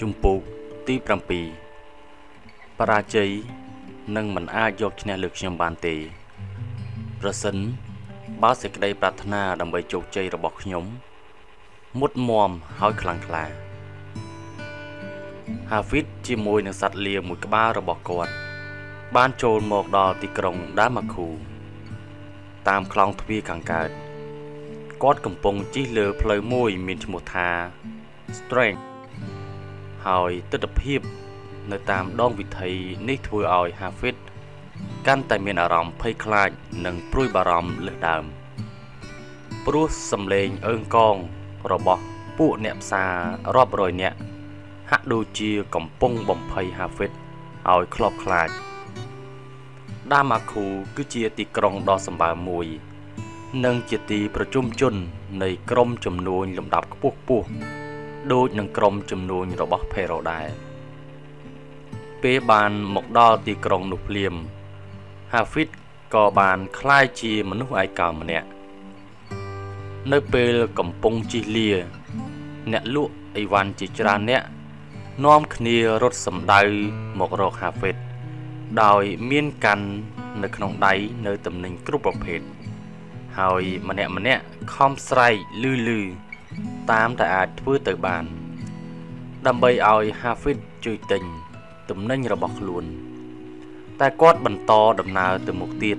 ជំពូកទី7បរាជ័យនឹងមិនអាចយកឈ្នះលើខ្ញុំបានទេ ប្រសិនបើសេចក្តីប្រាថ្នាដើម្បីជោគជ័យរបស់ខ្ញុំ មុតមមហើយខ្លាំងក្លា ហាហ្វីតជាមួយនឹងសត្វលាមួយក្បាលរបស់គាត់បានចូលមកដល់ទីក្រុងដាម៉ាខូតាមខ្លងទ្វារខាងកើតគាត់កំពុងជិះលើផ្លូវមួយមានឈ្មោះថា Strength ហើយទស្សនភាព នៅតាមដងវិថីនេះធ្វើឲ្យ Hafid កាន់តែមានអារម្មណ៍ភ័យខ្លាច និងព្រួយបារម្ភលើសដើមព្រោះសំឡេងអើងកងរបស់ពួកអ្នកផ្សាររាប់រយនាក់ហាក់ដូចជាកំពុងបំភ័យ Hafid ឲ្យខ្លោបខ្លាចដាម៉ាខូគឺជាទីក្រុងដ៏សម្បើមមួយ និងជាទីប្រជុំជននៃក្រុមជំនួញលំដាប់ខ្ពស់ខ្ពស់ ដូចនឹងក្រុមជំនួញរបស់ផេរ៉ូដែរពេលបានមកដល់ទីក្រុងនោះភ្លាម ហាហ្វីតក៏បានคล้ายជាមនុស្សឯកោម្នាក់នៅពេលកំពុងជិះលា អ្នកលក់អីវ៉ាន់ជាច្រើនអ្នកនាំគ្នារត់សម្ដៅមករកហាហ្វីតដោយមានកាន់នៅក្នុងដៃនៅតំណែងគ្រប់ប្រភេទហើយម្នាក់ម្នាក់ខំស្រែកលឺលឺ តាមតែអាចធ្វើទៅបាន ដើម្បីឲ្យ Hafid ជួយទិញទំនិញរបស់ខ្លួន តែគាត់បន្តដំណើរទៅមុខទៀត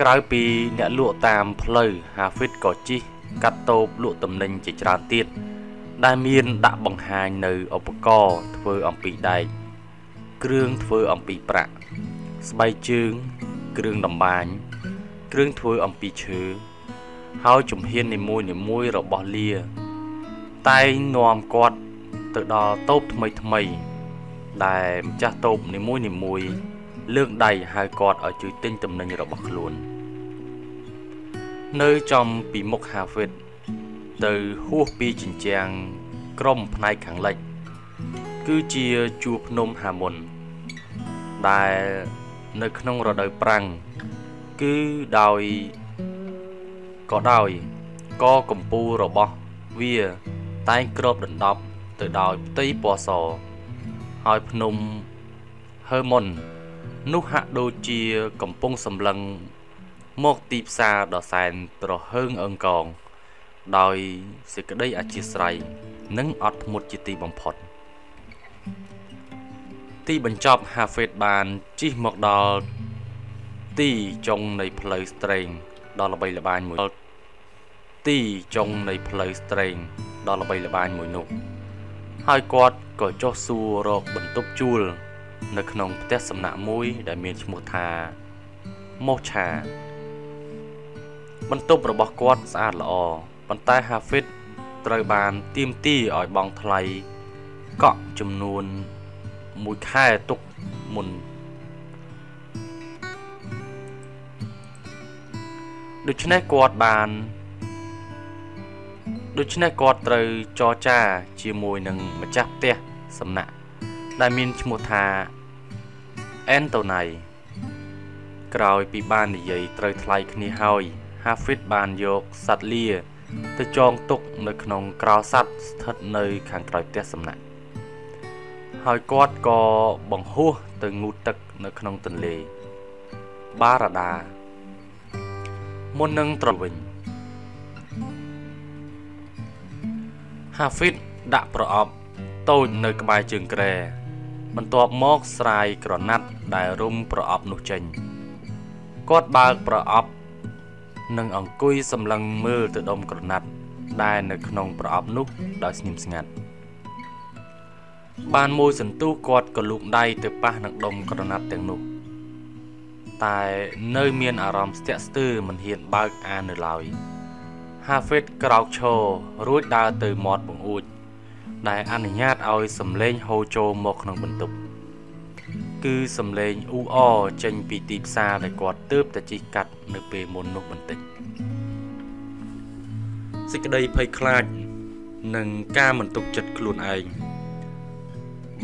ក្រៅពីអ្នកលក់តាមផ្លូវ Hafid ក៏ជិះកាត់តូបលក់ទំនិញជាច្រើនទៀតដែលមានដាក់បង្ហាញនៅឧបករណ៍ធ្វើអំពីដែកគ្រឿងធ្វើអំពីប្រាក់ ស្បែកជើង គ្រឿងតម្បាញគ្រឿងធ្វើអំពីឈើ ហើយជំហាននីមួយនីមួយរបស់លា តែងនាំគាត់ទៅដល់តូបថ្មីថ្មី ដែលម្ចាស់តូបនីមួយនីមួយលើកដៃហៅគាត់ឲ្យជួយទិញទំនិញរបស់ខ្លួន នៅចំពីមុខហាហ្វិតទៅហួសពីជញ្ជាំងក្រមផ្នែកខាងលិច គឺជាជួរភ្នំហាមុន ដែលនៅក្នុងរដូវប្រាំង គឺដោយ ក៏ដោយកកំពូលរបស់វាតែងគ្របដណ្ដប់ទៅដោយផ្ទៃពណ៌សហើយភ្នំហឺមុននោះហាក់ដូចជាកំពុងសម្លឹងមកទីផ្សារដ៏សែនត្រហើងអឹងកងដោយសេចក្តីអធិស្ឋ័យនិងអត់ធ្មត់ជាទីបំផុត ទីបញ្ចប់ Hafid បានជិះមកដល់ទីចុងនៃផ្លូវស្ត្រេង ដ៏ល្បីល្បាញមួយទីចុងនៃផ្លូវស្ត្រេងដ៏ល្បីល្បាញមួយនោះហើយគាត់ក៏ចុះសួររកបន្ទប់ជួល នៅក្នុងផ្ទះសំណាក់មួយដែលមានឈ្មោះថាម៉ូឆាបន្ទប់របស់គាត់ស្អាតល្អប៉ុន្តែ Hafid ត្រូវបានទៀមទីឲ្យបង់ថ្លៃកក់ចំនួន1ខែទុកមុន ដូច្នេះគាត់បានដូច្នេះគាត់ត្រូវចរចាជាមួយនឹងម្ចាស់ផ្ទះសំណាក់ដែលមានឈ្មោះថាអេនតូណៃក្រោយពីបាននិយាយត្រូវថ្លៃគ្នាហើយ Hafid បានយកសត្វលាទៅចងទុកនៅក្នុងក្រោសัตว์ស្ថិតនៅខាងក្រោយផ្ទះសំណាក់ហើយគាត់ក៏បង្ហោះទៅងូតទឹកនៅក្នុងទន្លេបារ៉ាដា មុននឹងត្រវិញហាហ្វីតដាក់ប្រអប់តូចនៅក្បែរជើងក្រែបន្ទាប់មកស្រាយក្រណាត់ដែលរុំប្រអប់នោះចេញគាត់បើកប្រអប់និងអង្គុយសម្លឹងមើលទៅដុំក្រណាត់ដែលនៅក្នុងប្រអប់នោះដោយស្ងៀមស្ងាត់បានមួយសន្ទុះគាត់ក៏លូកដៃទៅប៉ះនឹងដុំក្រណាត់ទាំងនោះ តែនៅមានអារម្មណ៍ស្ទាក់ស្ទើរមិនហ៊ានបើកអាននៅឡើយហាហ្វេតក្រោកឈររួចដើរទៅមាត់បង្អួច ដែលអនុញ្ញាតឲ្យសំឡេងហូរចូលមកក្នុងបន្ទប់គឺសំឡេងអ៊ូអចេញពីទីផ្សារដែលគាត់ទើបតែជិះកាត់នៅពេលមុននោះបន្តិចសេចក្តីភ័យខ្លាច និងការមិនទុកចិត្តខ្លួនឯង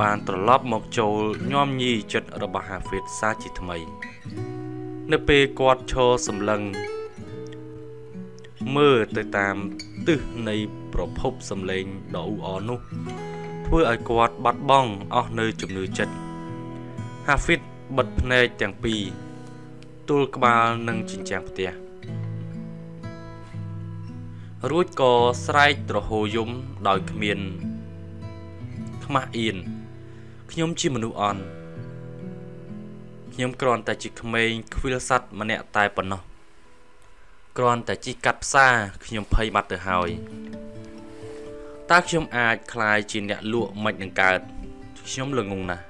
បានត្រឡប់មកចូលញោមញីចិត្តរបស់ហាហ្វេតសាជាថ្មី នៅពេលគាត់ឈរសម្លឹង មើលទៅតាមទិសនៃប្រភពសម្លេងដ៏អ៊ូអរនោះ ធ្វើឲ្យគាត់បាត់បង់អស់នៅជំនឿចិត្ត Hafid បិទភ្នែកទាំងពីរទូលក្បាលនឹងជញ្ជាំងផ្ទះរួចក៏ស្រែកទ្រហោយំដោយគ្មានខ្មាស់អៀន ខ្ញុំជាមនុស្សអន់ខ្ញុំគ្រាន់តែជាក្មេងខ្វៀលសัตว์ម្នាក់តែប៉ុណ្ណោះគ្រាន់តែជីកាត់ផ្សារខ្ញុំភ័យបាត់ទៅហើយតើខ្ញុំអាចคลายជាអ្នកលក់មិននឹងកើតខ្ញុំល្ងងណាស់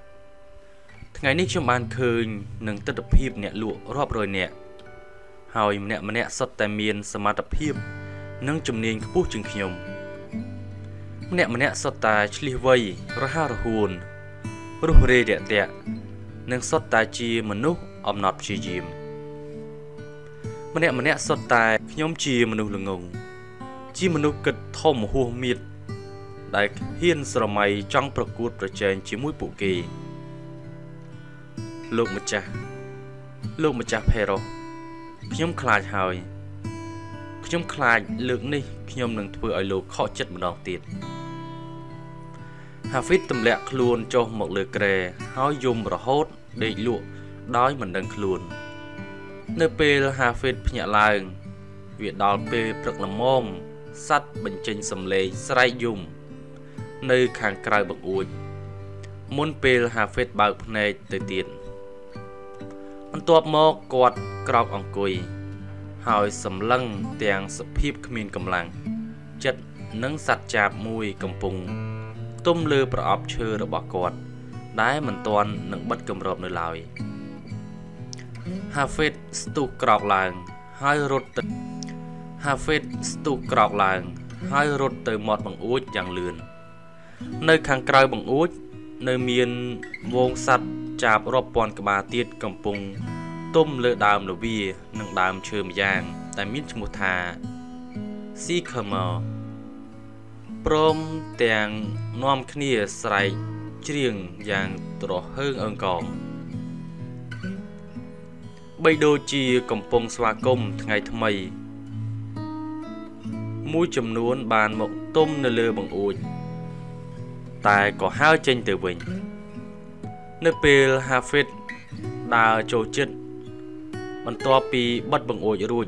ថ្ងៃនេះខ្ញុំបានឃើញនឹងទស្សនវិជ្ជាអ្នកលក់រាប់រយនាក់ហើយម្នាក់ម្នាក់សុទ្ធតែមានសមត្ថភាពនិងជំនាញខ្ពស់ជាងខ្ញុំម្នាក់ម្នាក់សុទ្ធតែឆ្លៀសវៃរហ័សរហួន រុះរេរាក់ទាក់និងសុទ្ធតែជាមនុស្សអំណត់ព្យាយាមម្នាក់ម្នាក់សុទ្ធតែខ្ញុំជាមនុស្សល្ងងជាមនុស្សគិតធំហួសមៀតដែលហ៊ានស្រមៃចង់ប្រកួតប្រជែងជាមួយពួកគេ លោកម្ចាស់លោកម្ចាស់ផេរ៉ូខ្ញុំខ្លាចហើយខ្ញុំខ្លាចលើកនេះខ្ញុំនឹងធ្វើឲ្យលោកខកចិត្តម្ដងទៀត ហាហ្វីតទម្លាក់ខ្លួនចុះមកលើគ្រែហើយយំរហូតដេកលក់ដោយមិនដឹងខ្លួន នៅពេលហាហ្វីតភ្ញាក់ឡើងវាដល់ពេលព្រឹកល្មមសัตว์បញ្ចេញសំឡេងស្រែកយំនៅខាងក្រៅបង្អួចមុនពេលហាហ្វីតបើកភ្នែកទៅទៀតបន្ទាប់មកគាត់ក្រោកអង្គុយហើយសម្លឹងទាំងសភាពគ្មានកម្លាំងចិត្តនិងសัตว์ចាបមួយកំពុង ទុំលើប្រអប់ឈើរបស់គាត់ដែលមិនទាន់នឹងបិទគម្របនៅឡើយ Hafid ស្ទុះក្រោកឡើងហើយរត់ទៅ Hafid ស្ទុះក្រោកឡើងហើយរត់ទៅមាត់បង្អួចយ៉ាងលឿននៅខាងក្រៅបង្អួច នៅមានវងសัตว์ចាបរាប់ពាន់ក្បាលទៀតកំពុងទុំលើដើមលវា និងដើមឈើម្យ៉ាង ដែលមានឈ្មោះថា Sycamore ព្រមទាំងនាំគ្នាស្រែកច្រៀងយ៉ាងទ្រហើងអង្កងបីដូចជាកំពុងស្វាគមន៍ថ្ងៃថ្មី មួយចំនួនបានមកទុំនៅលើបង្អួច តែក៏ហើរចេញទៅវិញ នៅពេល Hafid ដើរចូលចិត្តបន្ទាប់ពីបិទបង្អួចរួច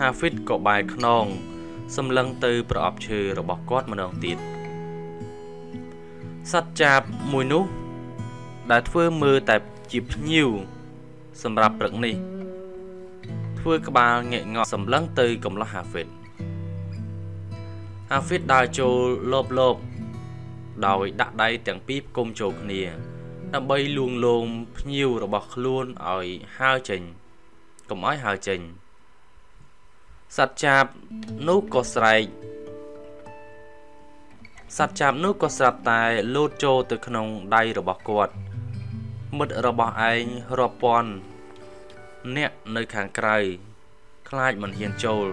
Hafid ក៏បែរខ្នង សម្លឹងទៅប្រអប់ឈើរបស់គាត់ម្ដងទៀតសត្វចាបមួយនោះ ដែលធ្វើមើលតែជាភ្ញៀវសម្រាប់ព្រឹកនេះ ធ្វើក្បាលងាកងក់សម្លឹងទៅកំឡោះ Hafid Hafid ដើរចូលលបលបដោយដាក់ដៃទាំងពីរផ្គុំចូលគ្នាដើម្បីលួងលោមភ្ញៀវរបស់ខ្លួនឲ្យហើរចេញកុំឲ្យហើរចេញ សត្វចាបនោះក៏ស្រែកសត្វចាបនោះក៏ស្រាប់តែលោតចូលទៅក្នុងដៃរបស់គាត់មិត្តរបស់ឯងរាប់ពាន់អ្នកនៅខាងក្រៅខ្លាចមិនហ៊ានចូល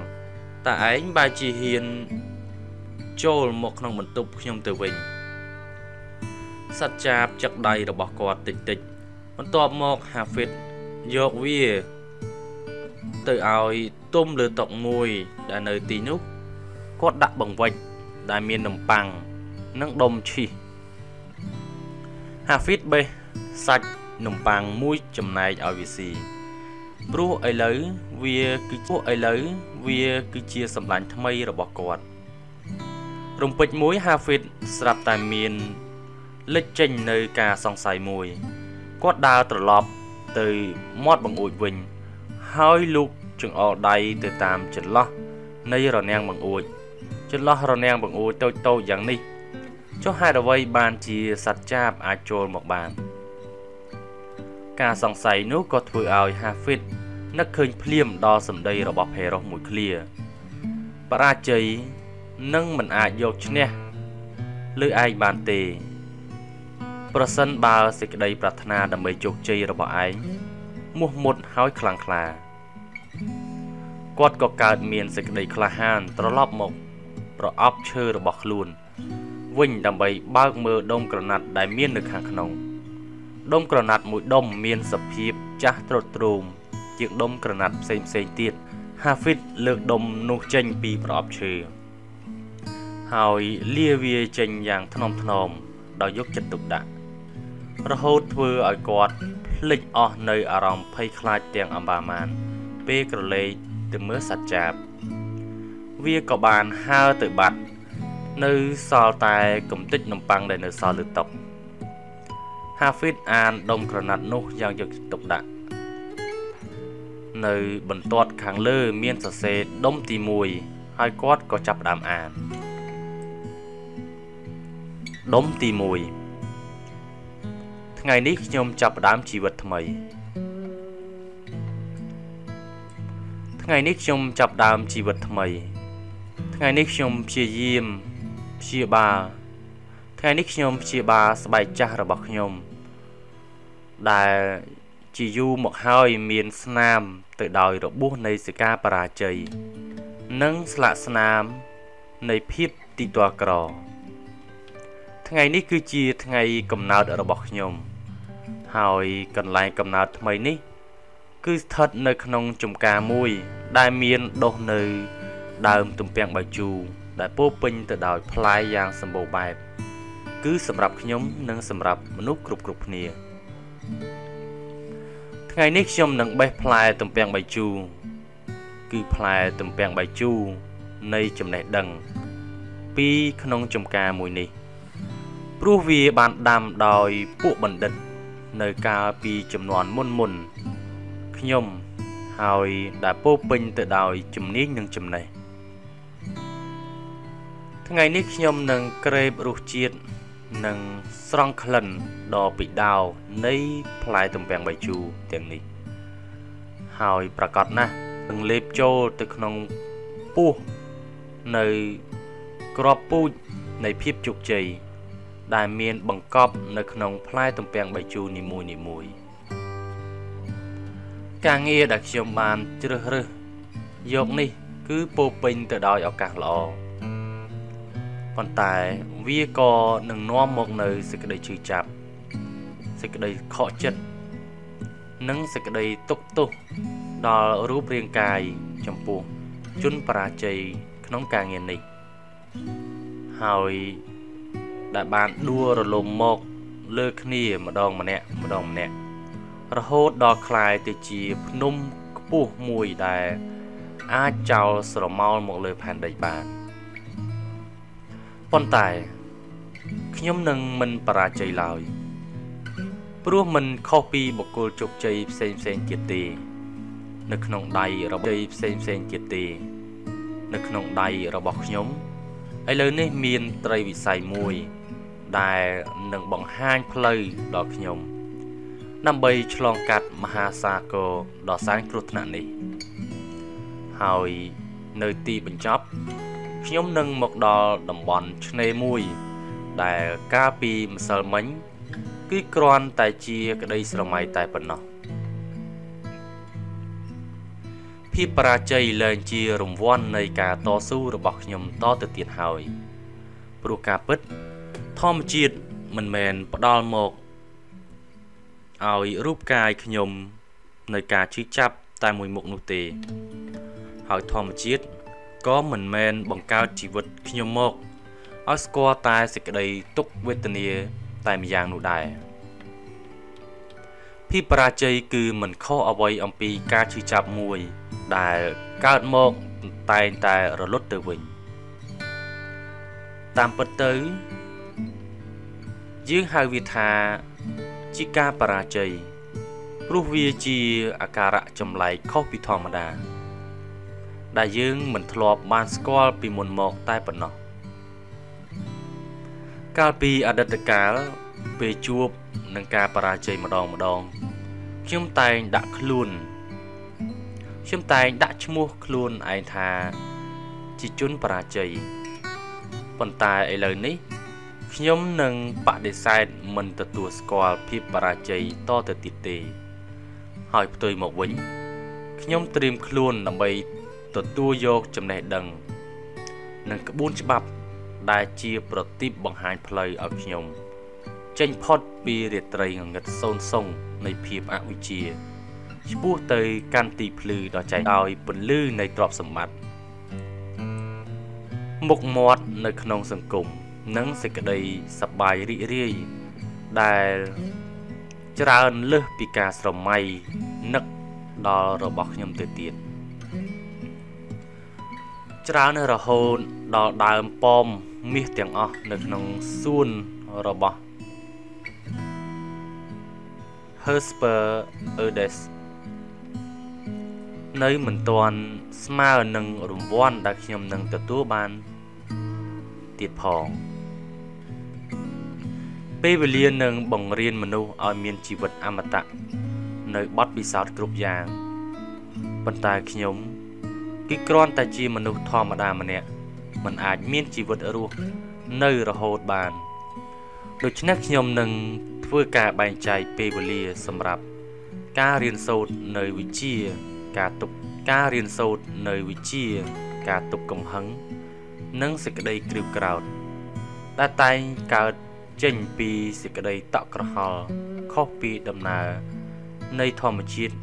តែឯងបែរជាហ៊ានចូលមកក្នុងបន្ទប់ខ្ញុំទៅវិញសត្វចាបចឹកដៃរបស់គាត់តិចតិចបន្ទាប់មកហាហ្វីតយកវាទៅឲ្យ ទុំលើតុមួយដែលនៅទីនោះគាត់ដាក់បង្វិចដែលមាននំប៉័ងនិងដុំឈីសហាហ្វីតបេះសាច់នំប៉័ងមួយចំណែកឲ្យវាស៊ីព្រោះឥឡូវវាគឺពួកឥឡូវវាគឺជាសម្លាញ់ថ្មីរបស់គាត់ រំពេចមួយហាហ្វីតស្រាប់តែមានលេចចេញនៅការសង្ស័យមួយ គាត់ដើរត្រឡប់ទៅមាត់បង្អួចវិញ ហើយលូក ចង្អុលដៃទៅតាមចន្លោះនៃរនាំងបង្អួចចន្លោះរនាំងបង្អួចតូចតូចយ៉ាងនេះចុះហេតុអ្វីបានជាសត្វចាបអាចចូលមកបាន ការសង្ស័យនោះក៏ធ្វើឲ្យ Hafid នឹកឃើញភ្លាមដល់សម្ដីរបស់ផេរ៉ុសមួយឃ្លាបរាជ័យនឹងមិនអាចយកឈ្នះលើឯងបានទេ ប្រសិនបើសេចក្តីប្រាថ្នាដើម្បីជោគជ័យរបស់ឯងមោះមុតហើយខ្លាំងក្លា គាត់ក៏កើតមានសេចក្តីក្លាហានត្រឡប់មកប្រអប់ឈើរបស់ខ្លួន វិញដើម្បីបើកមើលដុំក្រណាត់ដែលមាននៅខាងក្នុងដុំក្រណាត់មួយដុំមានសភាពចាស់ទ្រុឌទ្រោមជាងដុំក្រណាត់ផ្សេងផ្សេងទៀត Hafid លើកដុំនោះចេញពីប្រអប់ឈើហើយលាវាចេញយ៉ាងថ្នមថ្នមដោយយកចិត្តទុកដាក់រហូតធ្វើឲ្យគាត់ភ្លេចអស់នៅអារម្មណ៍ភ័យខ្លាចទាំងអម្បាមានពេលក្រឡេក ទៅមើលសត្វចាប វាក៏បានហើរទៅបាត់ នៅសល់តែកំតិចនំប៉័ងដែលនៅសល់លើតុហាហ្វីតអានដុំក្រណាត់នោះយ៉ាងយកចិត្តទុកដាក់នៅបន្ទាត់ខាងលើមានសរសេរដុំទី1ហើយគាត់ក៏ចាប់ផ្ដើមអានដុំទី1ថ្ងៃនេះខ្ញុំចាប់ផ្ដើមជីវិតថ្មី ថ្ងៃនេះខ្ញុំចាប់ផ្ដើមជីវិតថ្មី ថ្ងៃនេះខ្ញុំព្យាយាមព្យាបាលថ្ងៃនេះខ្ញុំព្យាបាលស្បែកចាស់របស់ខ្ញុំ ដែលជាយូរមកហើយមានស្នាម ទៅដោយរបួសនៃសិកាបរាជ័យនិងស្លាកស្នាមនៃភាពទីទាល់ក្រថ្ងៃនេះគឺជាថ្ងៃកំណើតរបស់ខ្ញុំ ហើយកន្លែងកំណើតថ្មីនេះ គឺស្ថិតនៅក្នុងចំការមួយ ដែលមានដុះនៅ ដើមទំពាំងបាយជូរដែលពោពេញទៅដោយផ្លែយ៉ាងសម្បូរបែបគឺសម្រាប់ខ្ញុំនិងសម្រាប់មនុស្សគ្រប់គ្រប់គ្នាថ្ងៃនេះខ្ញុំនឹងបេះផ្លែទំពាំងបាយជូរគឺផ្លែទំពាំងបាយជូរនៃចំណេះដឹងពីក្នុងចំការមួយនេះ ព្រោះវាបានដាំដោយពួកបណ្ឌិត នៅកាលពីចំនួនមុនមុន ខ្ញុំ ហើយដែលពោពេញទៅដោយជំនាញនិងចំណេះថ្ងៃនេះខ្ញុំនឹងក្រេបរសជាតិនិងស្រង់ក្លិនដ៏ពិដោនៃផ្លែទំពាំងបាយជូរទាំងនេះ ហើយប្រកាសណាស់នឹងលេបចូលទៅក្នុងពោះនៅក្របពូជនៃភាពជោគជ័យដែលមានបង្កប់នៅក្នុងផ្លែទំពាំងបាយជូរនីមួយនីមួយ ការងារដែលខ្ញុំបានជ្រើសរើសយកនេះ គឺពោពេញទៅដោយឱកាសល្អប៉ុន្តែវាក៏នឹងនាំមកនៅសេចក្តីឈឺចាប់សេចក្តីខកចិត្តនិងសេចក្តីទុក្ខទោសដល់រូបរាងកាយចំពោះជនបរាជ័យក្នុងការងារនេះហើយដែលបានដួលរលំមកលើគ្នាម្ដងម្នាក់ម្ដងម្នាក់ រហូតដល់คลายទៅជាភ្នំខ្ពស់មួយដែលអាចចោលស្រមោលមកលើផែនដីបានប៉ុន្តែខ្ញុំនឹងមិនបរាជ័យឡើយព្រោះមិនខុសពីបុគ្គលជោគជ័យផ្សេងផ្សេងទៀតទេ នៅក្នុងដៃរបស់ជ័យផ្សេងផ្សេងទៀតទេ នៅក្នុងដៃរបស់ខ្ញុំឥឡូវនេះមានត្រីវិស័យមួយ ដែលនឹងបង្ហាញផ្លូវដល់ខ្ញុំ ដើម្បីឆ្លងកាត់មហាសាគរដ៏សែនគ្រោះថ្នាក់នេះ ហើយនៅទីបញ្ចប់ខ្ញុំនឹងមកដល់តំបន់ឆ្នេរមួយ ដែលកាលពីម្សិលមិញ គឺគ្រាន់តែជាក្តីស្រមៃតែប៉ុណ្ណោះភាពបរាជ័យលែងជារង្វាន់នៃការតស៊ូរបស់ខ្ញុំតទៅទៀតហើយព្រោះការពិតធម្មជាតិមិនមែនផ្ដល់មក ឲ្យរូបកាយខ្ញុំ នៅការឈឺចាប់តែមួយមុខនោះទេ ហើយធម្មជាតិក៏មិនមែនបង្កើតជីវិតខ្ញុំមកឲ្យស្គាល់តែសេចក្តីទុក្ខវេទនាតែម្យ៉ាងនោះដែរភាពបរាជ័យគឺមិនខុសអ្វីអំពីការឈឺចាប់មួយ ដែលកើតមកតែងតែរលត់ទៅវិញ តាមពិតទៅយើងហៅវាថា ជាការបរាជ័យព្រោះវាជាអាការៈចម្លែកខុសពីធម្មតា ដែលយើងមិនធ្លាប់បានស្គាល់ពីមុនមកតែប៉ុណ្ណោះកាលពីអតីតកាលពេលជួបនឹងការបរាជ័យម្ដងម្ដងខ្ញុំតែងដាក់ខ្លួនខ្ញុំតែងដាក់ឈ្មោះខ្លួនឯងថាជាជនបរាជ័យប៉ុន្តែឥឡូវនេះ ខ្ញុំនឹងបដិសេធមិនទទួលស្គាល់ភាពបរាជ័យតទៅទៀតទេ ហើយផ្ទុយមកវិញខ្ញុំត្រៀមខ្លួនដើម្បីទទួលយកចំណេះដឹង និងក្បួនច្បាប់ដែលជាប្រទីបបង្ហាញផ្លូវឲ្យខ្ញុំ ចេញផុតពីរាត្រីងងឹតសូនសុងនៃភាពអវិជ្ជាឆ្ពោះទៅកាន់ទីភ្លឺដ៏ចែកដោយពន្លឺនៃទ្រព្យសម្បត្តិមុខមាត់នៅក្នុងសង្គម និងសេចក្តីសប្បាយរីករាយដែលច្រើនលើសពីការស្រមៃនឹកដល់របស់ខ្ញុំទៅទៀតច្រើនរហូតដល់ដើមប៉មមាសទាំងអស់នៅក្នុងសួនរបស់ Hesper Eudes នៅមិនទាន់ស្មើនឹងរង្វាន់ដែលខ្ញុំនឹងទទួលបានទៀតផង ពេលវេលានឹងបង្រៀនមនុស្សឲ្យមានជីវិតអមតៈនៅបទពិសោធន៍គ្រប់យ៉ាងប៉ុន្តែខ្ញុំគឺគ្រាន់តែជាមនុស្សធម្មតាម្នាក់មិនអាចមានជីវិតរស់នៅរហូតបានដូច្នេះខ្ញុំនឹងធ្វើការបែងចែកពេលវេលាសម្រាប់ការរៀនសូត្រនៅវិជ្ជា ការទប់ការរៀនសូត្រនៅវិជ្ជា ការទប់កំហឹងនិងសេចក្តីក្រឹបក្រោតដែលតែងកើត ចេញពីសេចក្តីតក់ក្រហល់ខុសពីដំណើរនៃធម្មជាតិ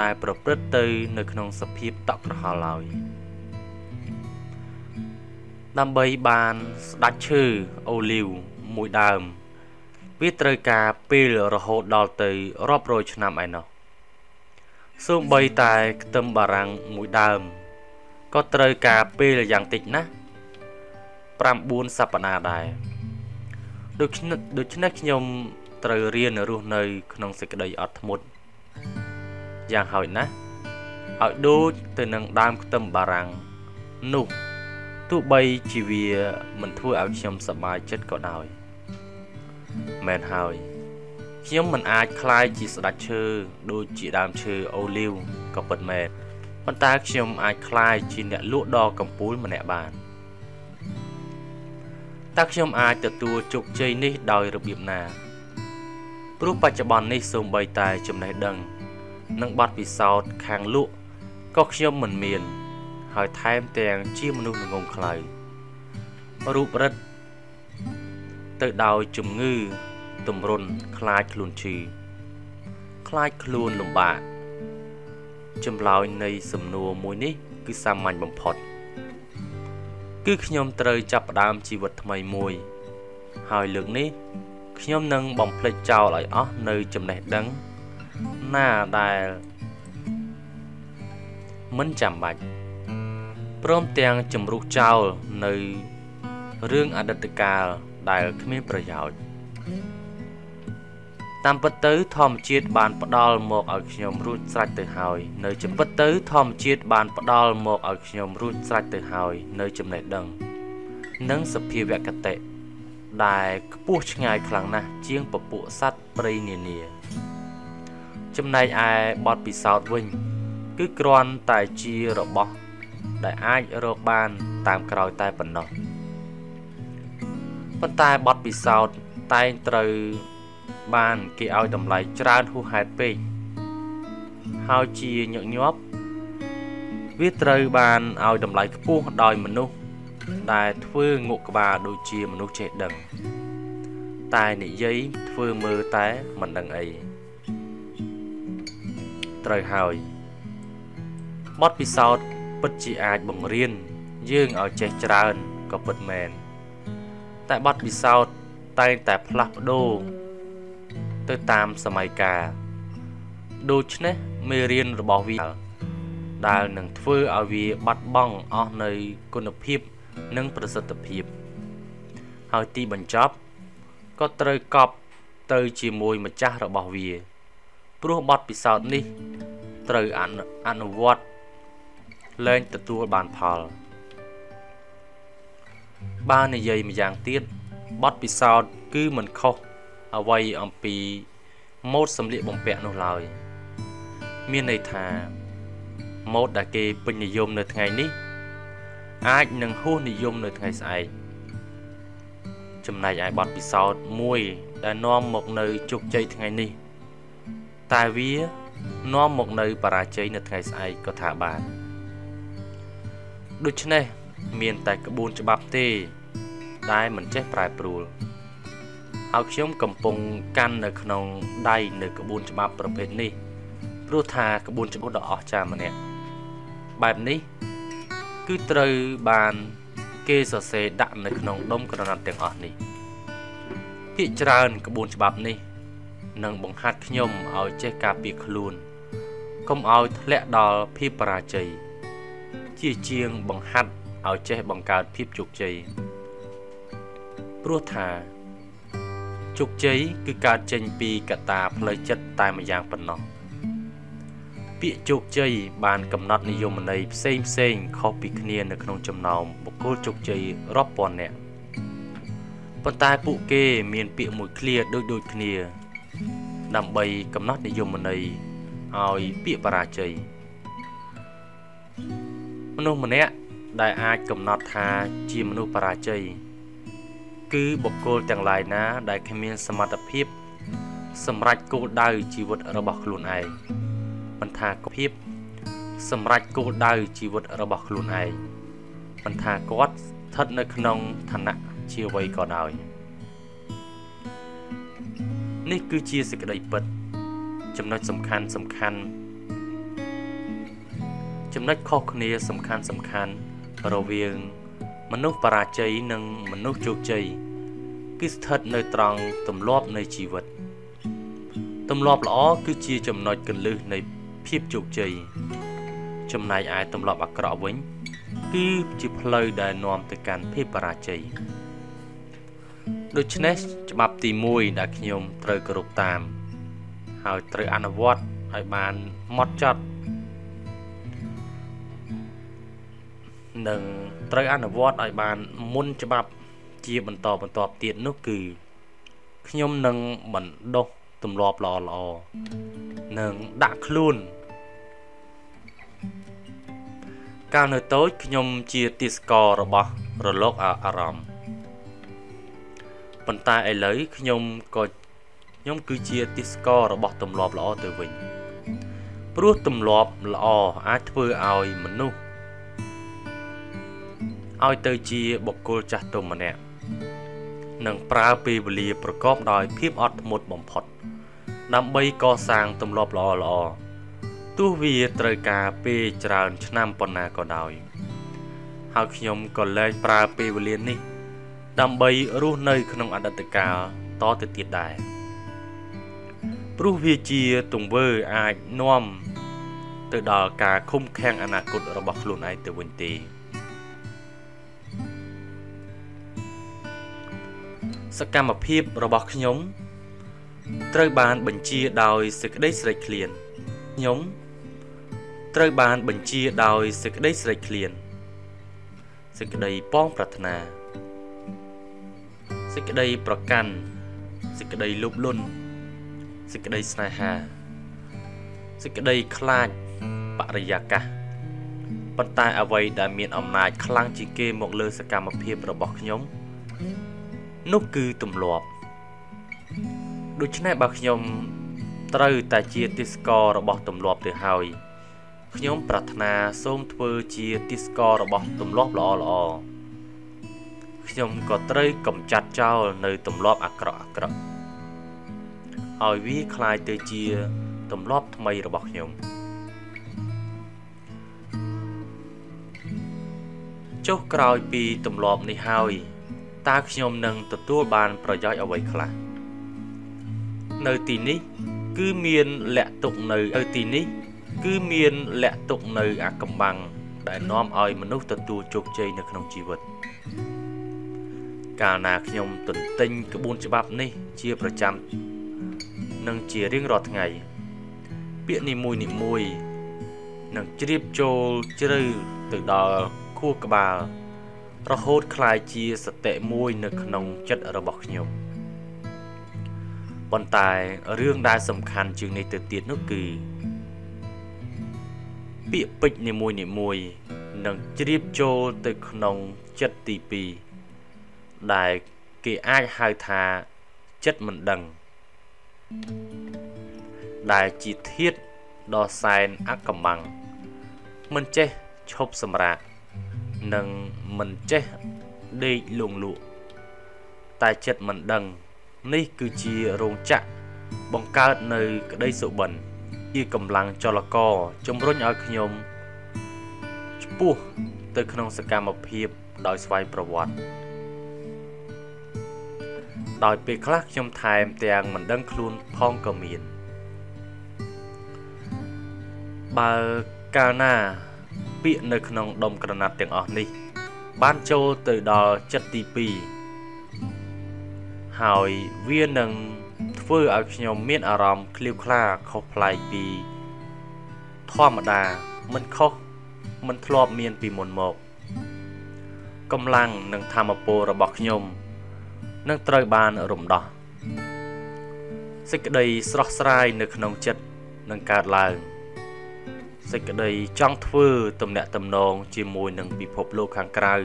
ដែលប្រព្រឹត្តទៅនៅក្នុងសភាពតក់ក្រហល់ឡើយដើម្បីបានស្ដាច់ឈើអូលីវមួយដើម វាត្រូវការពេលរហូតដល់ទៅរាប់រយឆ្នាំឯណោះសូម្បីតែខ្ទឹមបារាំងមួយដើមក៏ត្រូវការពេលយ៉ាងតិចណាស់9សប្តាហ៍ដែរ ដូច្នេះដូច្នេះខ្ញុំត្រូវរៀនរស់នៅក្នុងសេចក្តីអត់ធ្មត់យ៉ាងហោចណាស់ឲ្យដូចទៅនឹងដើមខ្ទឹមបារាំងនោះទោះបីជាវាមិនធ្វើឲ្យខ្ញុំសប្បាយចិត្តក៏ដោយមែនហើយខ្ញុំមិនអាចคลายជាស្ដាច់ឈើដូចជាដើមឈើអូលីវក៏ពិតមែនប៉ុន្តែខ្ញុំអាចคลายជាអ្នកលក់ដ៏កំពូលម្នាក់បាន តើខ្ញុំអាចទទួលជោគជ័យនេះដោយរបៀបណាព្រោះបច្ចុប្បន្ននេះសូម្បីតែចំណេះដឹង និងបទពិសោធន៍ខាងលក់ក៏ខ្ញុំមិនមាន ហើយថែមទាំងជាមនុស្សងងខ្លៅរូបរិទ្ធទៅដោយជំងឺទម្រុនខ្លាចខ្លួនឈឺខ្លាចខ្លួនលំបាកចម្លើយនៃសំណួរមួយនេះ គឺសាមញ្ញបំផុត គឺខ្ញុំត្រូវចាប់ផ្ដើមជីវិតថ្មីមួយ ហើយលើកនេះខ្ញុំនឹងបំភ្លេចចោលឲ្យអស់នៅចំណេះដឹងណាដែលមិនចាំបាច់ព្រមទាំងជំរុះចោលនៅរឿងអតីតកាលដែលគ្មានប្រយោជន៍ តាមពិតទៅធម្មជាតិបានផ្ដល់មកឲ្យខ្ញុំរួចស្រេចទៅហើយនៅចំពិតទៅធម្មជាតិបានផ្ដល់មកឲ្យខ្ញុំរួចស្រេចទៅហើយនៅចំណេះដឹង និងសភាវគតិដែលខ្ពស់ឆ្ងាយខ្លាំងណាស់ជាងពពួកសត្វព្រៃនានា ចំណែកឯបទពិសោធន៍វិញ គឺគ្រាន់តែជារបស់ ដែលអាចរកបានតាមក្រោយតែប៉ុណ្ណោះប៉ុន្តែបទពិសោធន៍តែងត្រូវ បានគេឲ្យតម្លៃច្រើនហួសហេតុពេកហើយជាញឹកញាប់វាត្រូវបានឲ្យតម្លៃខ្ពស់ដោយមនុស្សដែលធ្វើងក់ក្បាលដូចជាមនុស្សចេះដឹង តែនិយាយធ្វើមើលតែមិនដឹងអីត្រូវហើយបទពិសោធន៍ពិតជាអាចបង្រៀនយើងឲ្យចេះច្រើនក៏ពិតមែនតែបទពិសោធន៍តែងតែផ្លាស់ប្ដូរ ទៅតាមសម័យកាលដូច្នេះមេរៀនរបស់វាដែលនឹងធ្វើឲ្យវាបាត់បង់អស់នៅគុណភាព និងប្រសិទ្ធភាព ហើយទីបញ្ចប់ក៏ត្រូវកប់ទៅជាមួយម្ចាស់របស់វា ព្រោះបទពិសោធន៍នេះ ត្រូវអនុវត្តលែងទទួលបានផលបើនិយាយម្យ៉ាងទៀតបទពិសោធន៍គឺមិនខុស អ្វីអំពីម៉ូដសម្លៀកបំពាក់នោះឡើយ មានន័យថាម៉ូដដែលគេពេញនិយមនៅថ្ងៃនេះ អាចនឹងហួសនិយមនៅថ្ងៃស្អែកចំណែកឯបទពិសោធន៍មួយដែលនាំមកនៅជោគជ័យថ្ងៃនេះ តែវានាំមកនៅបរាជ័យនៅថ្ងៃស្អែកក៏ថាបានដូច្នេះមានតែក្បួនច្បាប់ទេ ដែលមិនចេះប្រែប្រួល ហើយខ្ញុំកំពុងកាន់នៅក្នុងដៃនៅក្បួនច្បាប់ប្រភេទនេះព្រោះថាក្បួនច្បាប់ដ៏អស្ចារ្យម្នាក់បែបនេះគឺត្រូវបានគេសរសេរដាក់នៅក្នុងដុំក្រណាត់ទាំងអស់នេះភាគច្រើនក្បួនច្បាប់នេះនឹងបង្ហាត់ខ្ញុំឲ្យចេះការពារខ្លួនកុំឲ្យធ្លាក់ដល់ភាពបរាជ័យជាជាងបង្ហាត់ឲ្យចេះបង្កើតភាពជោគជ័យព្រោះថា ជោគជ័យគឺកើតចេញពីកត្តាផ្លូវចិត្តតែម្យ៉ាងប៉ុណ្ណោះពាក្យជោគជ័យបានកំណត់និយមន័យផ្សេងផ្សេងខុសពីគ្នានៅក្នុងចំណោមបុគ្គលជោគជ័យរាប់ពាន់នាក់ប៉ុន្តែពួកគេមានពាក្យមួយឃ្លាដូចដូចគ្នា ដើម្បីកំណត់និយមន័យឲ្យពាក្យបរាជ័យមនុស្សម្នាក់ដែលអាចកំណត់ថាជាមនុស្សបរាជ័យ គឺបុគ្គលទាំងឡាយណា ដែលគ្មានសមត្ថភាព សម្រេចគោលដៅជីវិតរបស់ខ្លួនឯងមិនថាភាពសម្រេចគោលដៅជីវិតរបស់ខ្លួនឯងមិនថាគាត់ស្ថិតនៅក្នុងឋានៈជាអ្វីក៏ដោយនេះគឺជាសេចក្តីពិត ចំណុចសំខាន់សំខាន់ចំណុចខុសគ្នាសំខាន់សំខាន់រវាង មនុស្សបរាជ័យនិងមនុស្សជោគជ័យគឺស្ថិតនៅត្រង់ទម្លាប់នៃជីវិតទម្លាប់ល្អគឺជាចំណុចកន្លឹះនៃភាពជោគជ័យចំណែកឯទម្លាប់អាក្រក់វិញ គឺជាផ្លូវដែលនាំទៅកាន់ភាពបរាជ័យដូច្នេះច្បាប់ទី1ដែលខ្ញុំត្រូវគោរពតាម ហើយត្រូវអនុវត្តឲ្យបានម៉ត់ចត់ និងត្រូវអនុវត្តឲ្យបានមុនច្បាប់ជាបន្តបន្ទាប់ទៀតនោះគឺខ្ញុំនឹងបណ្ដុះទម្លាប់ល្អល្អនិងដាក់ខ្លួន កាលនៅតូចខ្ញុំជាទាសកររបស់រលកអារម្មណ៍ប៉ុន្តែឥឡូវខ្ញុំក៏ខ្ញុំគឺជាទាសកររបស់ទម្លាប់ល្អទៅវិញព្រោះទម្លាប់ល្អអាចធ្វើឲ្យមនុស្ស ឲ្យទៅជាបុគ្គលចាស់ទុំម្នាក់និងប្រើពេលវេលាប្រកបដោយភាពអត់ធ្មត់បំផុត ដើម្បីកសាងទម្លាប់ល្អល្អទោះវាត្រូវការពេលច្រើនឆ្នាំប៉ុណ្ណាក៏ដោយហើយខ្ញុំក៏លែងប្រើពេលវេលានេះ ដើម្បីរស់នៅក្នុងអតីតកាលតទៅទៀតដែរព្រោះវាជាទង្វើអាចនាំទៅដល់ការឃុំឃាំងអនាគតរបស់ខ្លួនឯងទៅវិញទេ សកម្មភាពរបស់ខ្ញុំ ត្រូវបានបញ្ជាដោយសេចក្តីស្រេកឃ្លានខ្ញុំត្រូវបានបញ្ជាដោយសេចក្តីស្រេកឃ្លានសេចក្តីប៉ងប្រាថ្នាសេចក្តីប្រកាន់សេចក្តីលោភលន់សេចក្តីស្នេហាសេចក្តីខ្លាចបរិយាកាសប៉ុន្តែអ្វីដែលមានអំណាចខ្លាំងជាងគេមកលើសកម្មភាពរបស់ខ្ញុំ នោះគឺទម្លាប់ដូច្នេះបើខ្ញុំត្រូវតែជាទិសករបស់ទម្លាប់ទៅហើយខ្ញុំប្រាថ្នាសូមធ្វើជាទិសករបស់ទម្លាប់ល្អល្អខ្ញុំក៏ត្រូវកំចាត់ចោលនៅទម្លាប់អាក្រក់អាក្រក់ឲ្យវាคล้ายទៅជាទម្លាប់ថ្មីរបស់ខ្ញុំចុះក្រោយពីទម្លាប់នេះហើយ តើខ្ញុំនឹងទទួលបានប្រយោជន៍អ្វីខ្លះនៅទីនេះ គឺមានលាក់ទុកនៅនៅទីនេះ គឺមានលាក់ទុកនៅអាកំបាំងដែលនាំឲ្យមនុស្សទទួលជោគជ័យនៅក្នុងជីវិតកាលណាខ្ញុំទន្ទិញក្បួនច្បាប់នេះជាប្រចាំនិងជារៀងរាល់ថ្ងៃ ពាក្យនីមួយនីមួយនឹងជ្រាបចូលជ្រៅទៅដល់ខួរក្បាល រហូតคล้ายជាសតិមួយនៅក្នុងចិត្តរបស់ខ្ញុំប៉ុន្តែរឿងដែលសំខាន់ជាងនេះទៅទៀតនោះគឺពាក្យពេចន៍នីមួយនីមួយនឹងជ្រាបចូលទៅក្នុងចិត្តទី2ដែលគេអាចហៅថាចិត្តមិនដឹងដែលជាធាតដ៏សែនអកំបាំងមិនចេះឈប់សម្រាក និងមិនចេះដេកលងលក់តែចិត្តមិនដឹង នេះគឺជារោងចក្របង្កើតនៅក្តីសុបិនជាកម្លាំងចលករជំរុញឲ្យខ្ញុំឆ្ពោះទៅក្នុងសកម្មភាពដោយស្វ័យប្រវត្តិដោយពេលខ្លះខ្ញុំថែមទាំងមិនដឹងខ្លួនផងក៏មានបើកាលណា ពាក្យនៅក្នុងដុំក្រណាត់ទាំងអស់នេះ បានចូលទៅដល់ចិត្តទី2ហើយវានឹងធ្វើឲ្យខ្ញុំមានអារម្មណ៍ឃ្លាវខ្លាខុសប្លែកពី ធម្មតាមិនខុសមិនធ្លាប់មានពីមុនមកកម្លាំងនិងធម៌ពលរបស់ខ្ញុំនឹងត្រូវបានរំដោះសេចក្តីស្រស់ស្រាយនៅក្នុងចិត្តនឹងកើតឡើង សេចក្តីចង់ធ្វើទំនាក់ទំនងជាមួយនឹងពិភពលោកខាងក្រៅ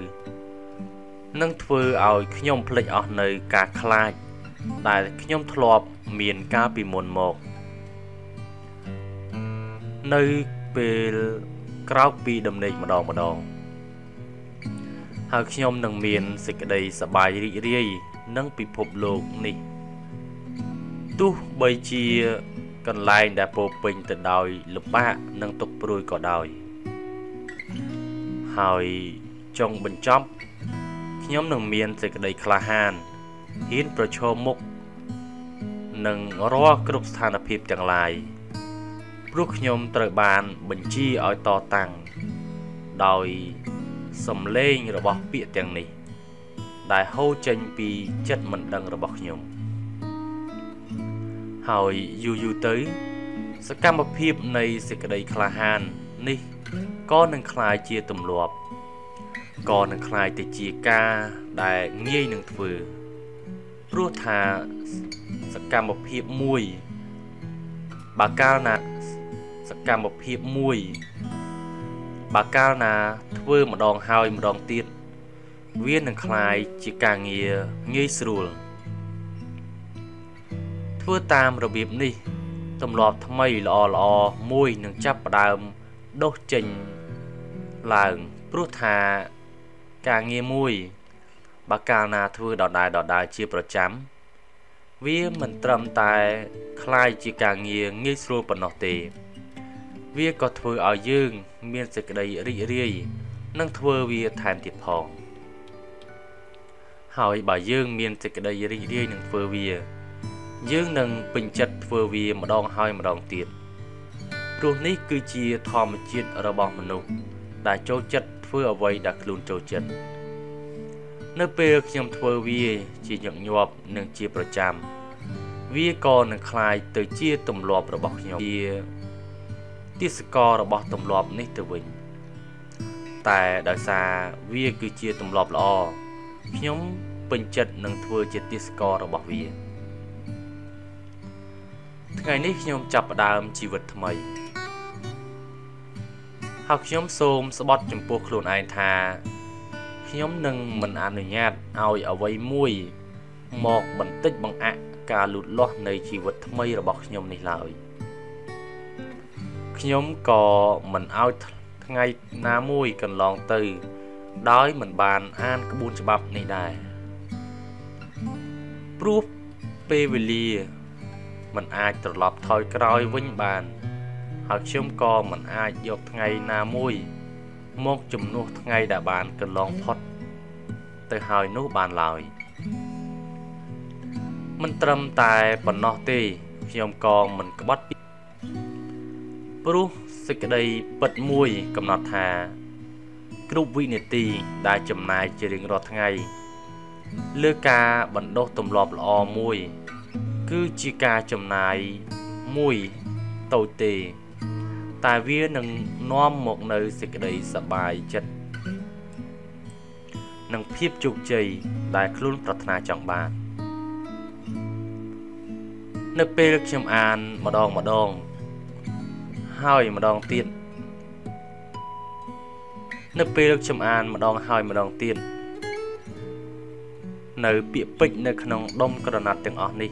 នឹងធ្វើឲ្យខ្ញុំភ្លេចអស់នៅការខ្លាច ដែលខ្ញុំធ្លាប់មានកាលពីមុនមក នៅពេលក្រោកពីដំណេកម្ដងម្ដងហើយខ្ញុំនឹងមានសេចក្តីសប្បាយរីករាយនឹងពិភពលោកនេះទោះបីជា កន្លែងដែលពោពេញទៅដោយលំបាកនិងទុក្ខព្រួយក៏ដោយហើយចុងបញ្ចប់ខ្ញុំនឹងមានសេចក្តីក្លាហានហ៊ានប្រឈមមុខនឹងរាល់គ្រប់ស្ថានភាពទាំងឡាយព្រោះខ្ញុំត្រូវបានបញ្ជាឲ្យតតាំងដោយសំឡេងរបស់ពាក្យទាំងនេះ ដែលហូរចេញពីចិត្តមិនដឹងរបស់ខ្ញុំ ហើយយូរយូរទៅសកម្មភាពនៃសេចក្តីក្លាហាននេះក៏នឹងคล้ายជាទម្លាប់ក៏នឹងคล้ายទៅជាការដែលងាយនឹងធ្វើព្រោះថាសកម្មភាពមួយបើកាលណាសកម្មភាពមួយបើកាលណាធ្វើម្ដងហើយម្ដងទៀតវានឹងคล้ายជាការងារងាយស្រួល ធ្វើតាមរបៀបនេះទម្លាប់ថ្មីល្អល្អមួយនឹងចាប់ផ្ដើមដុះចេញឡើងព្រោះថាការងារមួយបើកាលណាធ្វើដដែលដដែលជាប្រចាំវាមិនត្រឹមតែคล้ายជាការងារងាយស្រួលប៉ុណ្ណោះទេ វាក៏ធ្វើឲ្យយើង មានសេចក្តីរីករាយនិងធ្វើវាថែមទៀតផងហើយបើយើងមានសេចក្តីរីករាយនឹងធ្វើវា យើងនឹងពេញចិត្តធ្វើវាម្ដងហើយម្ដងទៀតព្រោះនេះគឺជាធម្មជាតិរបស់មនុស្សដែលចូលចិត្តធ្វើអ្វីដែលខ្លួនចូលចិត្តនៅពេលខ្ញុំធ្វើវាជាញឹកញាប់និងជាប្រចាំវាក៏នឹងคล้ายទៅជាទម្លាប់របស់ខ្ញុំជាទិសកលរបស់ទម្លាប់នេះទៅវិញតែដោយសារវាគឺជាទម្លាប់ល្អខ្ញុំពេញចិត្តនឹងធ្វើជាទិសកលរបស់វា ថ្ងៃនេះខ្ញុំចាប់ផ្ដើមជីវិតថ្មីហើយខ្ញុំសូមស្បត់ចំពោះខ្លួនឯងថាខ្ញុំនឹងមិនអនុញ្ញាតឲ្យអ្វីមួយមកបន្តិចបង្អាក់ការលូតលាស់នៃជីវិតថ្មីរបស់ខ្ញុំនេះឡើយខ្ញុំក៏មិនឲ្យថ្ងៃណាមួយកន្លងទៅ ដោយមិនបានអានក្បួនច្បាប់នេះដែរព្រោះពេលវេលា មិនអាចត្រឡប់ថយក្រោយវិញបានហើយខ្ញុំក៏មិនអាចយកថ្ងៃណាមួយ មកជំនួសថ្ងៃដែលបានកន្លងផុត ទៅហើយនោះបានឡើយមិនត្រឹមតែប៉ុណ្ណោះទេខ្ញុំក៏មិនក្បត់ពីព្រោះសេចក្តីពិតមួយកំណត់ថាគ្រប់វិនាទីដែលចំណាយជារៀងរាល់ថ្ងៃ លើការបណ្ដុះទម្លាប់ល្អមួយ គឺជាការចំណាយមួយតូចទេ តែវានឹងនាំមកនៅសេចក្តីសប្បាយចិត្តនិងភាពជោគជ័យដែលខ្លួនប្រាថ្នាចង់បាននៅពេលខ្ញុំអានម្ដងម្ដង ហើយម្ដងទៀតនៅពេលខ្ញុំអានម្ដងហើយម្ដងទៀតនៅពាក្យពេចន៍នៅក្នុងដុំក្រណាត់ទាំងអស់នេះ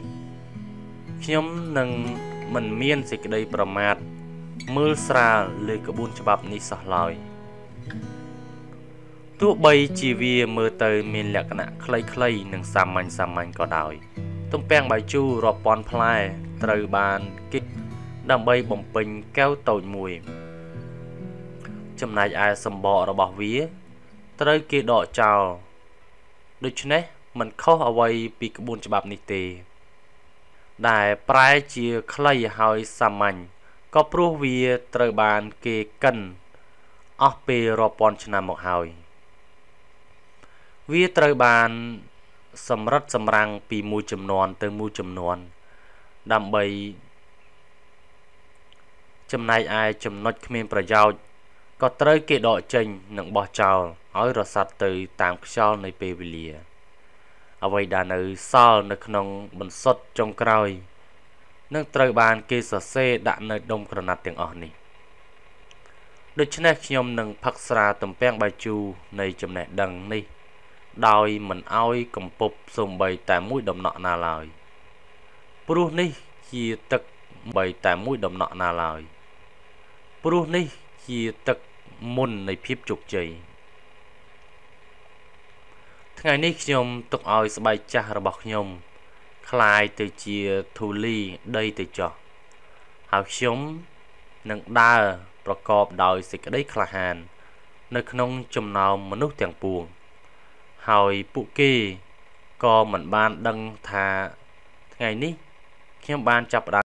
ខ្ញុំនឹងមិនមានសេចក្តីប្រមាថមើលស្រាលលើក្បួនច្បាប់នេះសោះឡើយទោះបីជាវាមើលទៅមានលក្ខណៈខ្លីៗនិងសាមញ្ញសាមញ្ញក៏ដោយទំពាំងបាយជូររាប់ពាន់ផ្លែត្រូវបានគេដើម្បីបំពេញកែវតូចមួយ ចំណែកឯសម្បករបស់វា ត្រូវគេដកចោលដូច្នេះมันខុសអ្វីពីក្បួនច្បាប់នេះទេ ដែលប្រែជាខ្លីហើយសាមញ្ញក៏ព្រោះវាត្រូវបានគេកិនអស់ពេលរាប់ពាន់ឆ្នាំមកហើយវាត្រូវបានសម្រិតសម្រាំងពីមួយចំនួនទៅមួយចំនួនដើម្បីចំណែកឯចំណុចគ្មានប្រយោជន៍ក៏ត្រូវគេដកចេញនិងបោះចោលឲ្យរសាត់ទៅតាមខ្យល់នៃពេលវេលា អ្វីដែលនៅសល់នៅក្នុងបន្សុទ្ធចុងក្រោយនឹងត្រូវបានគេសរសេរដាក់នៅដុំក្រណាត់ទាំងអស់នេះដូច្នេះខ្ញុំនឹងផឹកស្រាទំពាំងបាយជូរនៃចំណេះដឹងនេះ ដោយមិនអោយកំពប់សំបីតែមួយដំណក់ណាឡើយព្រោះនេះជាទឹកបីតែមួយដំណក់ណាឡើយព្រោះនេះជាទឹកមុននៃភាពជោគជ័យ ថ្ងៃនេះខ្ញុំទុកឲ្យស្បែកចាស់របស់ខ្ញុំคล้ายទៅជាធូលីដីទៅចោះហើយខ្ញុំនឹងដើរប្រកបដោយសេចក្តីក្លាហាន នៅក្នុងចំណោមមនុស្សទាំងពួងហើយពួកគេក៏មិនបានដឹងថាថ្ងៃនេះខ្ញុំបានចាប់ផ្ដើម